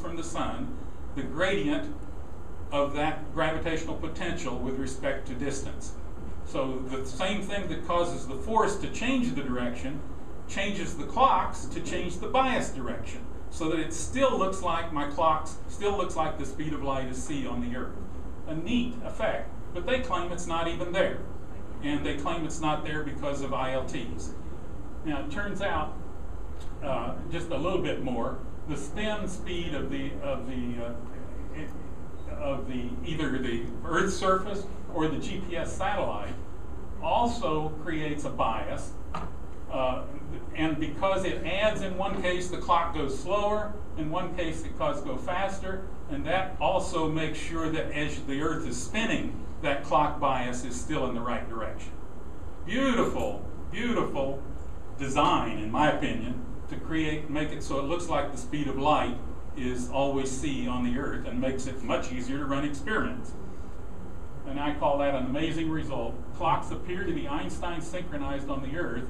from the sun, the gradient of that gravitational potential with respect to distance. So the same thing that causes the force to change the direction changes the clocks to change the bias direction so that it still looks like my clocks still looks like the speed of light is c on the earth. A neat effect, but they claim it's not even there. And they claim it's not there because of ILTs. Now it turns out uh, just a little bit more, the spin speed of the of the uh, of the either the Earth's surface or the GPS satellite also creates a bias. Uh, and because it adds in one case, the clock goes slower. In one case, the causes go faster. And that also makes sure that as the Earth is spinning, that clock bias is still in the right direction. Beautiful, beautiful design, in my opinion, to create, make it so it looks like the speed of light is always c on the Earth and makes it much easier to run experiments. And I call that an amazing result. Clocks appear to be Einstein synchronized on the Earth,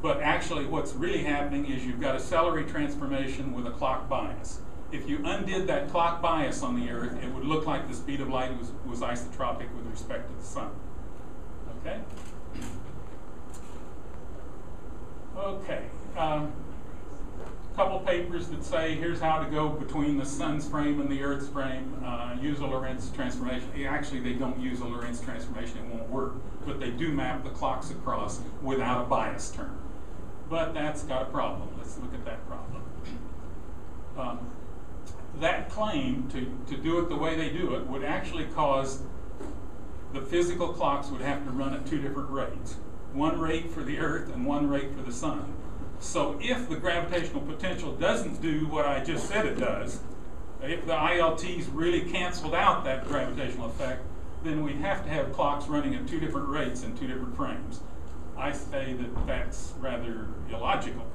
but actually what's really happening is you've got a Selleri transformation with a clock bias. If you undid that clock bias on the Earth, it would look like the speed of light was, was isotropic with respect to the sun. Okay? Okay. Um, couple papers that say here's how to go between the sun's frame and the Earth's frame. Uh, use a Lorentz transformation. Actually, they don't use a Lorentz transformation. It won't work. But they do map the clocks across without a bias term. But that's got a problem. Let's look at that problem. Um, that claim to, to do it the way they do it would actually cause the physical clocks would have to run at two different rates. One rate for the Earth and one rate for the sun so if the gravitational potential doesn't do what I just said it does, if the ILTs really canceled out that gravitational effect, then we'd have to have clocks running at two different rates in two different frames. I say that that's rather illogical.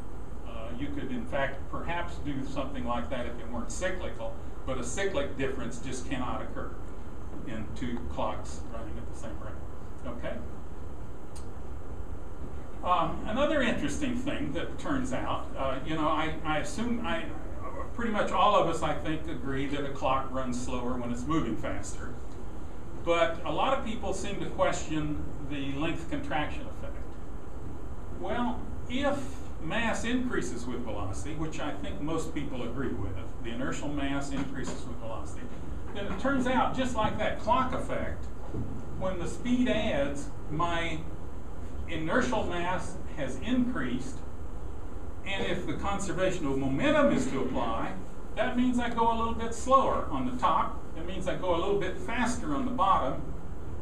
Uh, you could, in fact, perhaps do something like that if it weren't cyclical, but a cyclic difference just cannot occur in two clocks running at the same rate. Okay? Um, another interesting thing that turns out, uh, you know, I, I assume I pretty much all of us, I think, agree that a clock runs slower when it's moving faster. But a lot of people seem to question the length contraction effect. Well, if mass increases with velocity, which I think most people agree with, the inertial mass increases with velocity, then it turns out, just like that clock effect, when the speed adds, my inertial mass has increased, and if the conservation of momentum is to apply, that means I go a little bit slower on the top. It means I go a little bit faster on the bottom,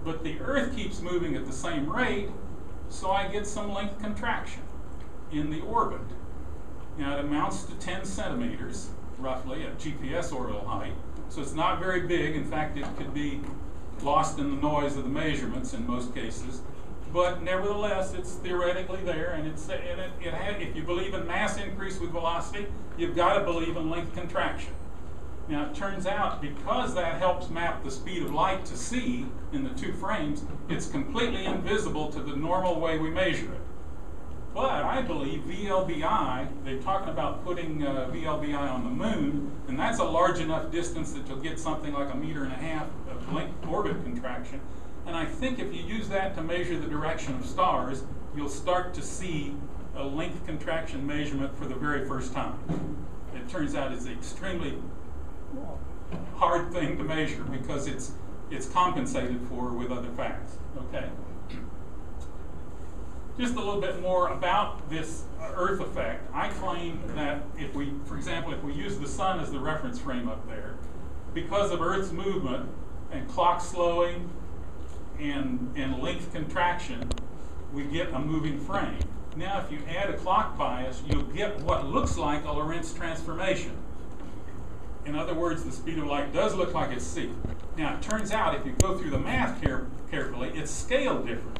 but the Earth keeps moving at the same rate, so I get some length contraction in the orbit. Now it amounts to 10 centimeters, roughly, at GPS orbital height. So it's not very big. In fact, it could be lost in the noise of the measurements in most cases but nevertheless, it's theoretically there, and it's and it, it had, if you believe in mass increase with velocity, you've got to believe in length contraction. Now, it turns out because that helps map the speed of light to c in the two frames, it's completely invisible to the normal way we measure it. But I believe VLBI, they're talking about putting uh, VLBI on the moon, and that's a large enough distance that you'll get something like a meter and a half of length orbit contraction. And I think if you use that to measure the direction of stars, you'll start to see a length contraction measurement for the very first time. It turns out it's an extremely hard thing to measure because it's it's compensated for with other facts. Okay. Just a little bit more about this Earth effect. I claim that if we, for example, if we use the sun as the reference frame up there, because of Earth's movement and clock slowing and, and length contraction, we get a moving frame. Now, if you add a clock bias, you'll get what looks like a Lorentz transformation. In other words, the speed of light does look like it's c. Now, it turns out if you go through the math care carefully, it's scaled different.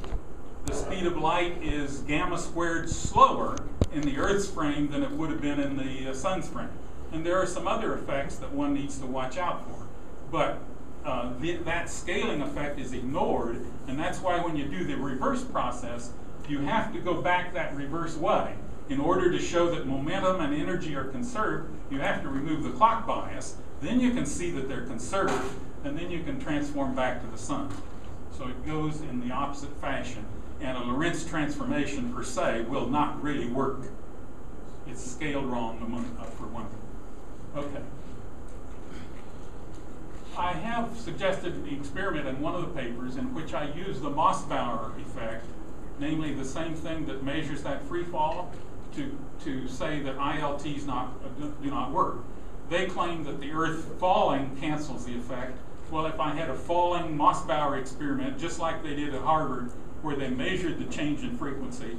The speed of light is gamma squared slower in the Earth's frame than it would have been in the uh, Sun's frame. And there are some other effects that one needs to watch out for. But uh, the, that scaling effect is ignored, and that's why when you do the reverse process, you have to go back that reverse way. In order to show that momentum and energy are conserved, you have to remove the clock bias. Then you can see that they're conserved, and then you can transform back to the sun. So it goes in the opposite fashion. And a Lorentz transformation per se will not really work. It's scaled wrong among, uh, for one thing. Okay. I have suggested the experiment in one of the papers in which I use the Mossbauer effect, namely the same thing that measures that free fall, to, to say that ILTs not, uh, do not work. They claim that the Earth falling cancels the effect. Well, if I had a falling Mossbauer experiment, just like they did at Harvard, where they measured the change in frequency,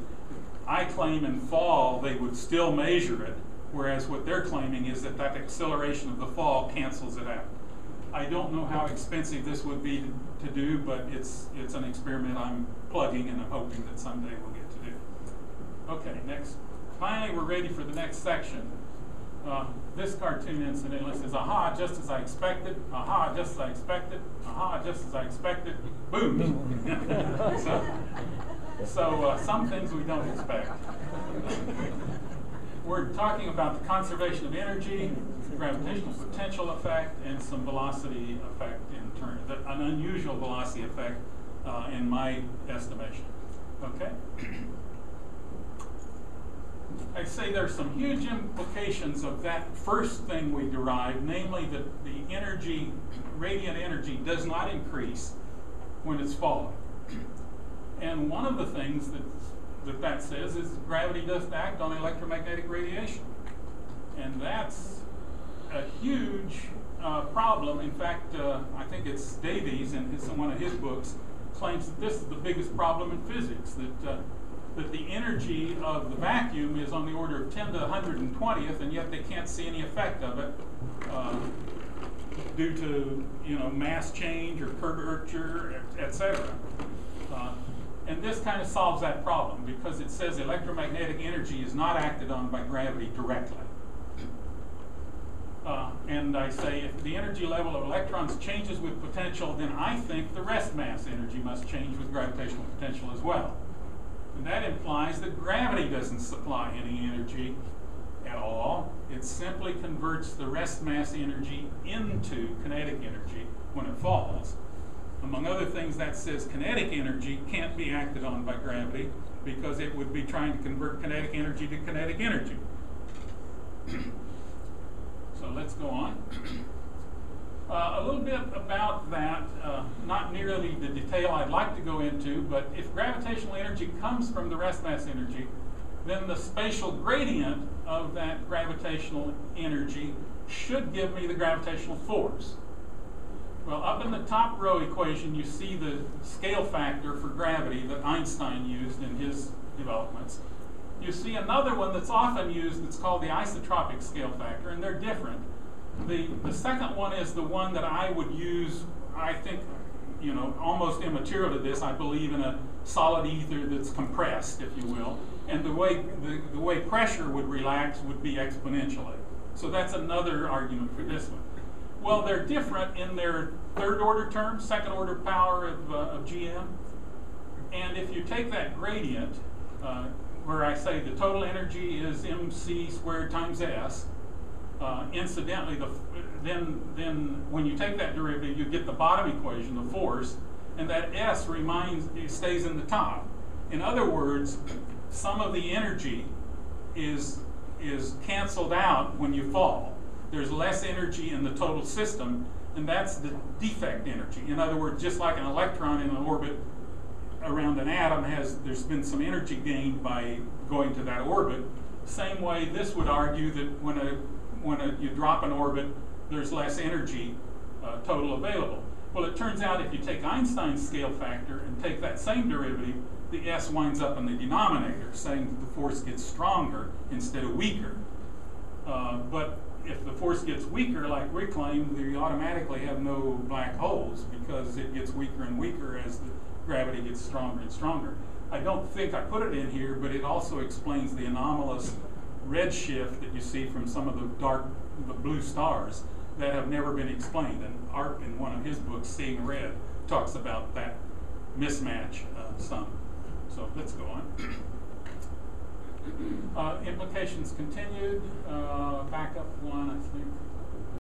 I claim in fall they would still measure it, whereas what they're claiming is that that acceleration of the fall cancels it out. I don't know how expensive this would be to, to do, but it's, it's an experiment I'm plugging and I'm hoping that someday we'll get to do. Okay, next. Finally, we're ready for the next section. Uh, this cartoon incidentally says, aha, just as I expected, aha, just as I expected, aha, just as I expected, boom. so, so uh, some things we don't expect. We're talking about the conservation of energy, the gravitational potential effect, and some velocity effect in turn, an unusual velocity effect uh, in my estimation. Okay? I say there's some huge implications of that first thing we derived, namely that the energy, radiant energy, does not increase when it's falling. And one of the things that that, that says is gravity doesn't act on electromagnetic radiation. And that's a huge uh, problem. In fact, uh, I think it's Davies in his, one of his books claims that this is the biggest problem in physics, that uh, that the energy of the vacuum is on the order of 10 to the 120th, and yet they can't see any effect of it uh, due to you know mass change or curvature, etc. Uh, and this kind of solves that problem because it says electromagnetic energy is not acted on by gravity directly. Uh, and I say if the energy level of electrons changes with potential, then I think the rest mass energy must change with gravitational potential as well. And that implies that gravity doesn't supply any energy at all. It simply converts the rest mass energy into kinetic energy when it falls. Among other things, that says kinetic energy can't be acted on by gravity because it would be trying to convert kinetic energy to kinetic energy. so let's go on. Uh, a little bit about that, uh, not nearly the detail I'd like to go into, but if gravitational energy comes from the rest mass energy, then the spatial gradient of that gravitational energy should give me the gravitational force. Well, up in the top row equation, you see the scale factor for gravity that Einstein used in his developments. You see another one that's often used that's called the isotropic scale factor, and they're different. The, the second one is the one that I would use, I think, you know, almost immaterial to this. I believe in a solid ether that's compressed, if you will. And the way, the, the way pressure would relax would be exponentially. So that's another argument for this one. Well, they're different in their third order term, second order power of, uh, of GM. And if you take that gradient, uh, where I say the total energy is mc squared times s, uh, incidentally, the, then, then when you take that derivative, you get the bottom equation, the force, and that s remains, stays in the top. In other words, some of the energy is, is canceled out when you fall there's less energy in the total system, and that's the defect energy. In other words, just like an electron in an orbit around an atom has, there's been some energy gained by going to that orbit. Same way, this would argue that when a when a, you drop an orbit, there's less energy uh, total available. Well, it turns out if you take Einstein's scale factor and take that same derivative, the S winds up in the denominator, saying that the force gets stronger instead of weaker. Uh, but if the force gets weaker, like we claim, you automatically have no black holes because it gets weaker and weaker as the gravity gets stronger and stronger. I don't think I put it in here, but it also explains the anomalous redshift that you see from some of the dark the blue stars that have never been explained. And Arp, in one of his books, Seeing Red, talks about that mismatch uh, some. So let's go on. Uh, implications continued, uh, backup one, I think.